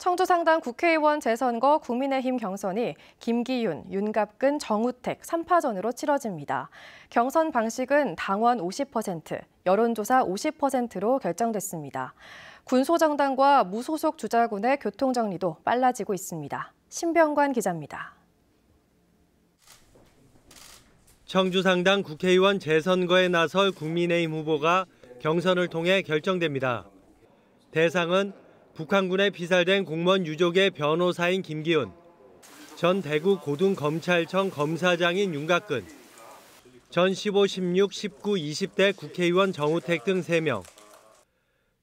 청주 상당 국회의원 재선거 국민의힘 경선이 김기윤, 윤갑근, 정우택 3파전으로 치러집니다. 경선 방식은 당원 50%, 여론조사 50%로 결정됐습니다. 군소정당과 무소속 주자군의 교통정리도 빨라지고 있습니다. 신병관 기자입니다. 청주 상당 국회의원 재선거에 나설 국민의힘 후보가 경선을 통해 결정됩니다. 대상은 북한군에 피살된 공무원 유족의 변호사인 김기훈, 전 대구 고등검찰청 검사장인 윤갑근, 전 15, 16, 19, 20대 국회의원 정우택 등 3명.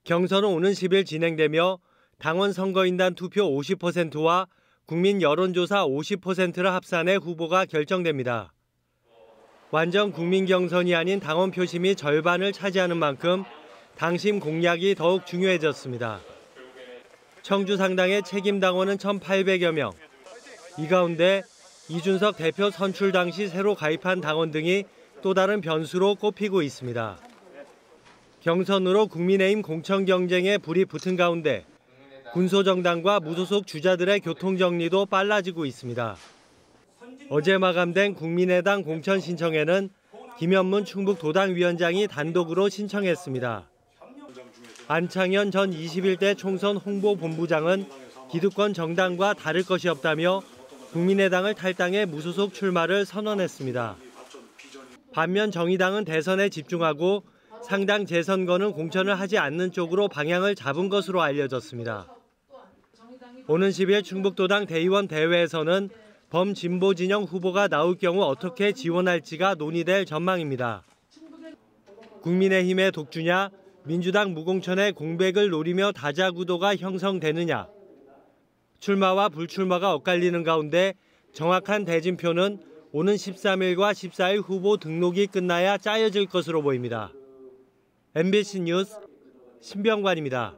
경선은 오는 10일 진행되며 당원 선거인단 투표 50%와 국민 여론조사 50%를 합산해 후보가 결정됩니다. 완전 국민 경선이 아닌 당원 표심이 절반을 차지하는 만큼 당심 공략이 더욱 중요해졌습니다. 청주 상당의 책임 당원은 1,800여 명. 이 가운데 이준석 대표 선출 당시 새로 가입한 당원 등이 또 다른 변수로 꼽히고 있습니다. 경선으로 국민의힘 공천 경쟁에 불이 붙은 가운데 군소정당과 무소속 주자들의 교통정리도 빨라지고 있습니다. 어제 마감된 국민의당 공천 신청에는 김현문 충북 도당위원장이 단독으로 신청했습니다. 안창현 전 21대 총선 홍보본부장은 기득권 정당과 다를 것이 없다며 국민의당을 탈당해 무소속 출마를 선언했습니다. 반면 정의당은 대선에 집중하고 상당 재선거는 공천을 하지 않는 쪽으로 방향을 잡은 것으로 알려졌습니다. 오는 10일 충북도당 대의원 대회에서는 범진보 진영 후보가 나올 경우 어떻게 지원할지가 논의될 전망입니다. 국민의힘의 독주냐, 민주당 무공천의 공백을 노리며 다자구도가 형성되느냐, 출마와 불출마가 엇갈리는 가운데 정확한 대진표는 오는 13일과 14일 후보 등록이 끝나야 짜여질 것으로 보입니다. MBC 뉴스 신병관입니다.